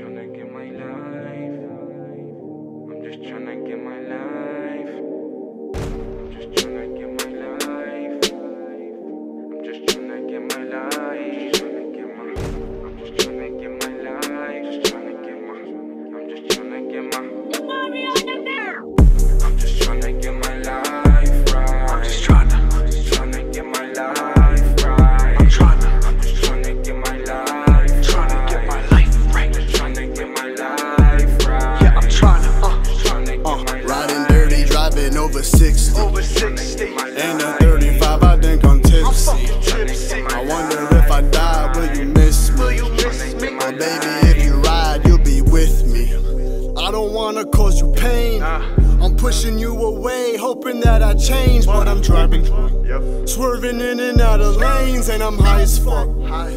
get my life. I'm just tryna get my life. Over 60. Ain't a 35, I think I'm tipsy. I wonder if I die, will you miss me? Or baby, if you ride, you'll be with me. I don't wanna cause you pain. I'm pushing you away, hoping that I change, but I'm driving. Swerving in and out of lanes, and I'm high as fuck.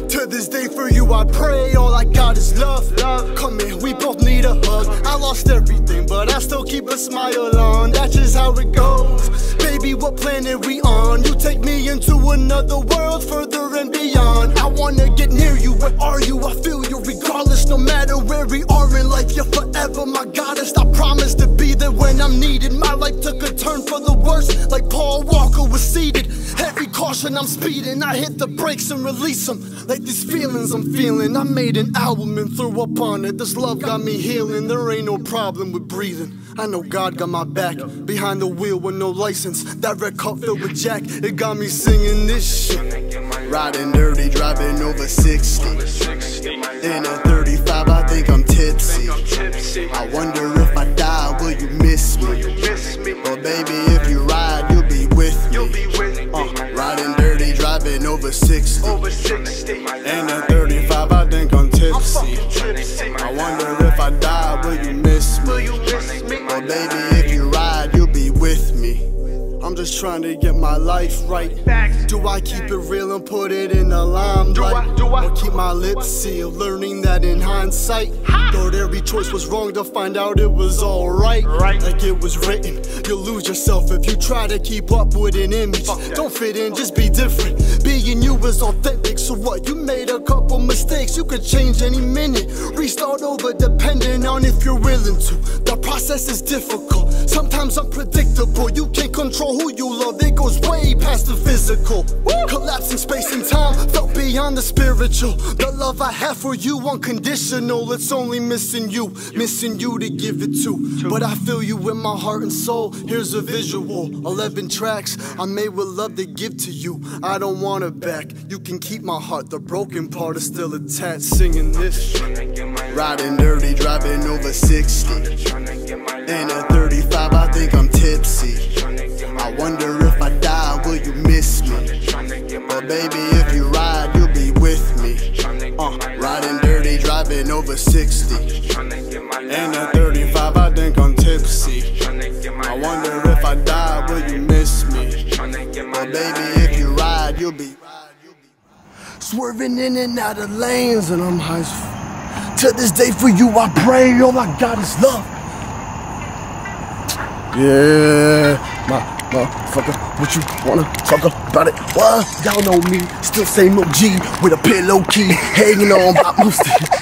To this day, for you, I pray. All I got is love. Come here, we both need a hug. I lost everything, but I still keep a smile on. That's just how it goes. Baby, what planet we on? You take me into another world, further and beyond. I wanna get near you. Where are you? I feel you, regardless. No matter where we are in life, you're forever my goddess. I promise to be there when I'm needed. My Caution, I'm speeding. I hit the brakes and release them. Like these feelings I'm feeling. I made an album and threw up on it. This love got me healing. There ain't no problem with breathing. I know God got my back. Behind the wheel with no license. That red cup filled with Jack. It got me singing this shit. Riding dirty, driving over 60. In a 35, I think I'm tipsy. I wonder if I die, will you miss me? Or baby, if you ride, you'll be with me. be with me. Uh, dirty, driving over 60. Over 60. In a 35, I think I'm tipsy. Tipsy. I wonder if I die, will you miss Will me? you miss me? Or baby, I'm just trying to get my life right. Do I keep it real and put it in the limelight? Do I- do I- Or keep my lips sealed, learning that in hindsight, thought every choice was wrong to find out it was alright. Right. Like it was written. You'll lose yourself if you try to keep up with an image. Don't fit in, just be different. Being you is authentic, so what? You made a couple mistakes, you could change any minute. Restart over, depending on if you're willing to. The process is difficult, sometimes unpredictable. You can't control who you love, it goes way past the physical. Collapsing space and time, beyond the spiritual. The love I have for you, unconditional. It's only missing you, missing you to give it to. But I feel you in my heart and soul. Here's a visual 11 tracks I made with love to give to you. I don't want it back. You can keep my heart, the broken part is still attached. Singing this. Riding dirty, driving over 60. In a 35, I think I'm tipsy. I wonder if I die, will you miss me? But baby, over 60. And a 35, I think I'm tipsy. I wonder if I die, will you miss me? But baby, if you ride, you'll be swerving in and out of lanes, and I'm high. as To this day, for you, I pray. All I got is love. Yeah, my motherfucker, what you wanna talk about it? What? Y'all know me, still same OG with a pillow key hanging on my mustard.